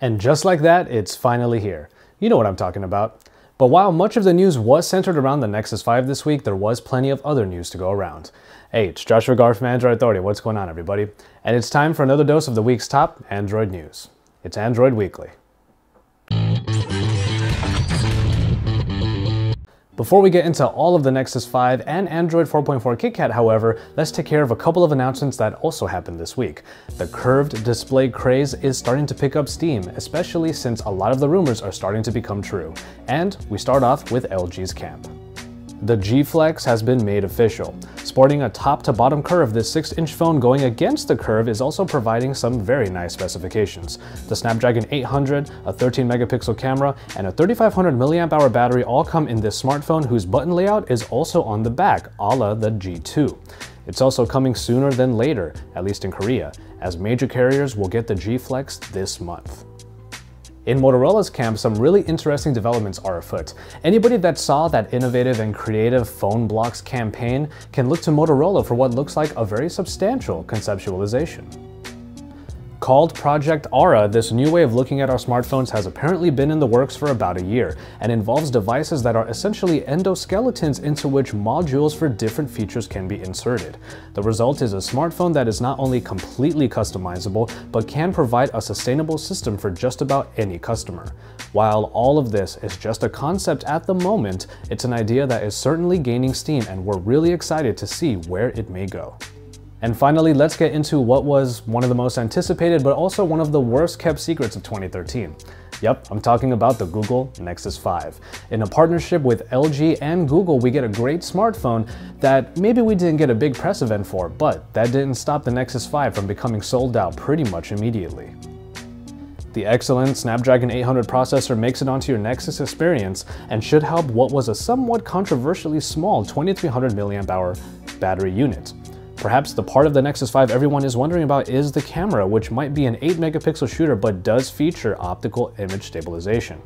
And just like that, it's finally here. You know what I'm talking about. But while much of the news was centered around the Nexus 5 this week, there was plenty of other news to go around. Hey, it's Josh Vergara from Android Authority. What's going on, everybody? And it's time for another dose of the week's top Android news. It's Android Weekly. Before we get into all of the Nexus 5 and Android 4.4 KitKat, however, let's take care of a couple of announcements that also happened this week. The curved display craze is starting to pick up steam, especially since a lot of the rumors are starting to become true. And we start off with LG's camp. The G Flex has been made official. Sporting a top to bottom curve, this 6-inch phone going against the curve is also providing some very nice specifications. The Snapdragon 800, a 13 megapixel camera, and a 3500 mAh battery all come in this smartphone whose button layout is also on the back, a la the G2. It's also coming sooner than later, at least in Korea, as major carriers will get the G Flex this month. In Motorola's camp, some really interesting developments are afoot. Anybody that saw that innovative and creative phone blocks campaign can look to Motorola for what looks like a very substantial conceptualization. Called Project Ara, this new way of looking at our smartphones has apparently been in the works for about a year and involves devices that are essentially endoskeletons into which modules for different features can be inserted. The result is a smartphone that is not only completely customizable, but can provide a sustainable system for just about any customer. While all of this is just a concept at the moment, it's an idea that is certainly gaining steam and we're really excited to see where it may go. And finally, let's get into what was one of the most anticipated but also one of the worst kept secrets of 2013. Yep, I'm talking about the Google Nexus 5. In a partnership with LG and Google, we get a great smartphone that maybe we didn't get a big press event for, but that didn't stop the Nexus 5 from becoming sold out pretty much immediately. The excellent Snapdragon 800 processor makes it onto your Nexus experience and should help what was a somewhat controversially small 2300 mAh battery unit. Perhaps the part of the Nexus 5 everyone is wondering about is the camera, which might be an 8 megapixel shooter but does feature optical image stabilization.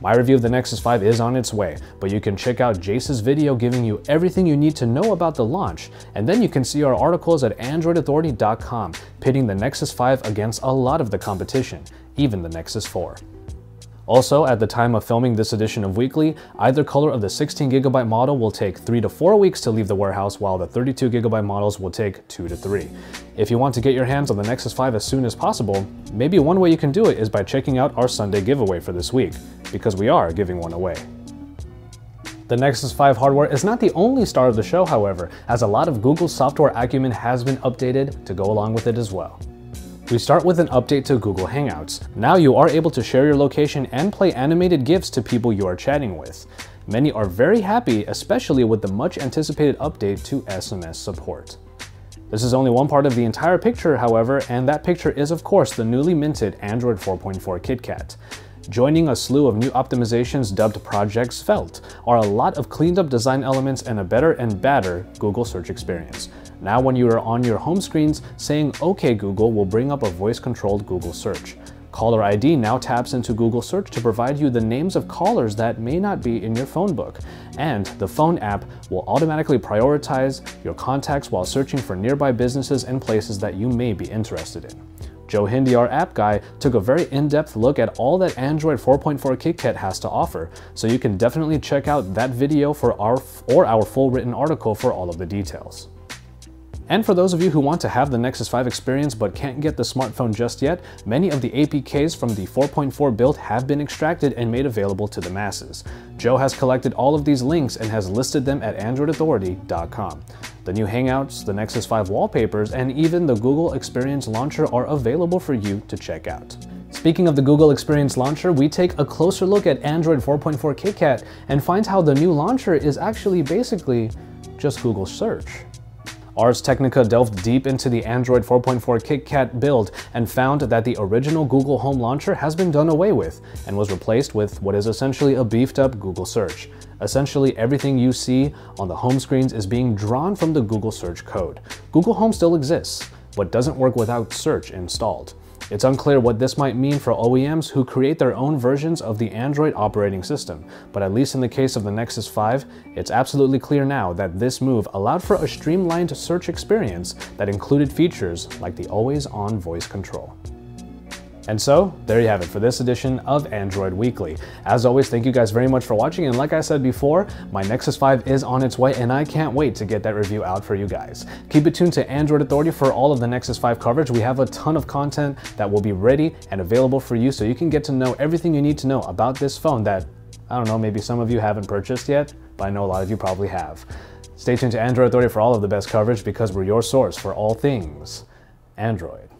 My review of the Nexus 5 is on its way, but you can check out Jace's video giving you everything you need to know about the launch, and then you can see our articles at androidauthority.com pitting the Nexus 5 against a lot of the competition, even the Nexus 4. Also, at the time of filming this edition of Weekly, either color of the 16GB model will take 3 to 4 weeks to leave the warehouse, while the 32GB models will take 2 to 3. If you want to get your hands on the Nexus 5 as soon as possible, maybe one way you can do it is by checking out our Sunday giveaway for this week, because we are giving one away. The Nexus 5 hardware is not the only star of the show, however, as a lot of Google's software acumen has been updated to go along with it as well. We start with an update to Google Hangouts. Now you are able to share your location and play animated GIFs to people you are chatting with. Many are very happy, especially with the much anticipated update to SMS support. This is only one part of the entire picture, however, and that picture is of course the newly minted Android 4.4 KitKat. Joining a slew of new optimizations dubbed Project Svelte are a lot of cleaned up design elements and a better and badder Google search experience. Now when you are on your home screens, saying OK Google will bring up a voice-controlled Google search. Caller ID now taps into Google Search to provide you the names of callers that may not be in your phone book. And the phone app will automatically prioritize your contacts while searching for nearby businesses and places that you may be interested in. Joe Hindy, our app guy, took a very in-depth look at all that Android 4.4 KitKat has to offer, so you can definitely check out that video for our or our full written article for all of the details. And for those of you who want to have the Nexus 5 experience but can't get the smartphone just yet, many of the APKs from the 4.4 build have been extracted and made available to the masses. Joe has collected all of these links and has listed them at androidauthority.com. The new Hangouts, the Nexus 5 wallpapers, and even the Google Experience Launcher are available for you to check out. Speaking of the Google Experience Launcher, we take a closer look at Android 4.4 KitKat and find how the new launcher is actually basically just Google search. Ars Technica delved deep into the Android 4.4 KitKat build and found that the original Google Home launcher has been done away with and was replaced with what is essentially a beefed up Google search. Essentially, everything you see on the home screens is being drawn from the Google search code. Google Home still exists, but doesn't work without search installed. It's unclear what this might mean for OEMs who create their own versions of the Android operating system, but at least in the case of the Nexus 5, it's absolutely clear now that this move allowed for a streamlined search experience that included features like the always-on voice control. And so, there you have it for this edition of Android Weekly. As always, thank you guys very much for watching, and like I said before, my Nexus 5 is on its way, and I can't wait to get that review out for you guys. Keep it tuned to Android Authority for all of the Nexus 5 coverage. We have a ton of content that will be ready and available for you, so you can get to know everything you need to know about this phone that, I don't know, maybe some of you haven't purchased yet, but I know a lot of you probably have. Stay tuned to Android Authority for all of the best coverage because we're your source for all things Android.